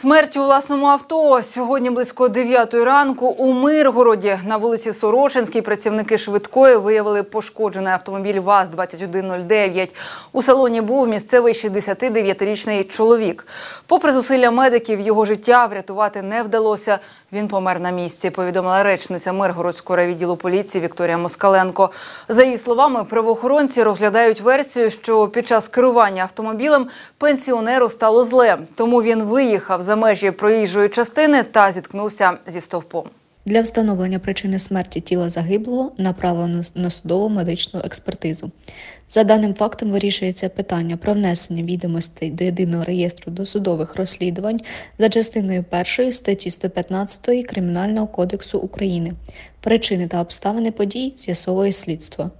Смерть у власному авто сьогодні близько 9 ранку у Миргороді на вулиці Сорошинській працівники швидкої виявили пошкоджений автомобіль ВАЗ-2109. У салоні був місцевий 69-річний чоловік. Попри зусилля медиків, його життя врятувати не вдалося. Він помер на місці. Повідомила речниця Миргородського відділу поліції Вікторія Москаленко. За її словами, правоохоронці розглядають версію, що під час керування автомобілем пенсіонеру стало зле, тому він виїхав за межі проїжджої частини та зіткнувся зі стовпом. Для встановлення причини смерті тіла загиблого направлено на судово медичну експертизу. За даним фактом вирішується питання про внесення відомостей до єдиного реєстру досудових розслідувань за частиною 1 статті 115 Кримінального кодексу України. Причини та обставини подій з'ясовує слідство.